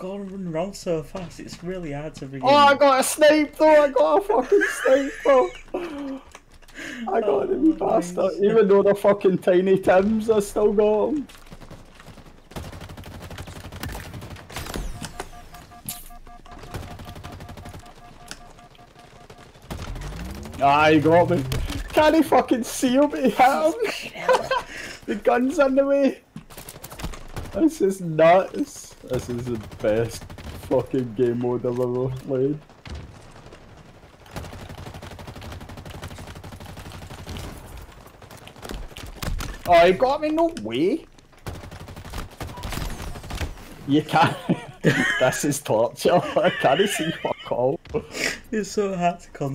Running around so fast. It's really hard to begin. Oh, I got a snipe though. I got a fucking snipe though. I got Oh, him bastard. nice. Even though they're fucking tiny Tims, I still got him. Ah, he got me. Can't he fucking see him? He hit him. the gun's on the way. This is nuts. This is the best fucking game mode I've ever played. Oh, he got me no way. You can't. this is torture. I can't see fuck all. It's so hard to con.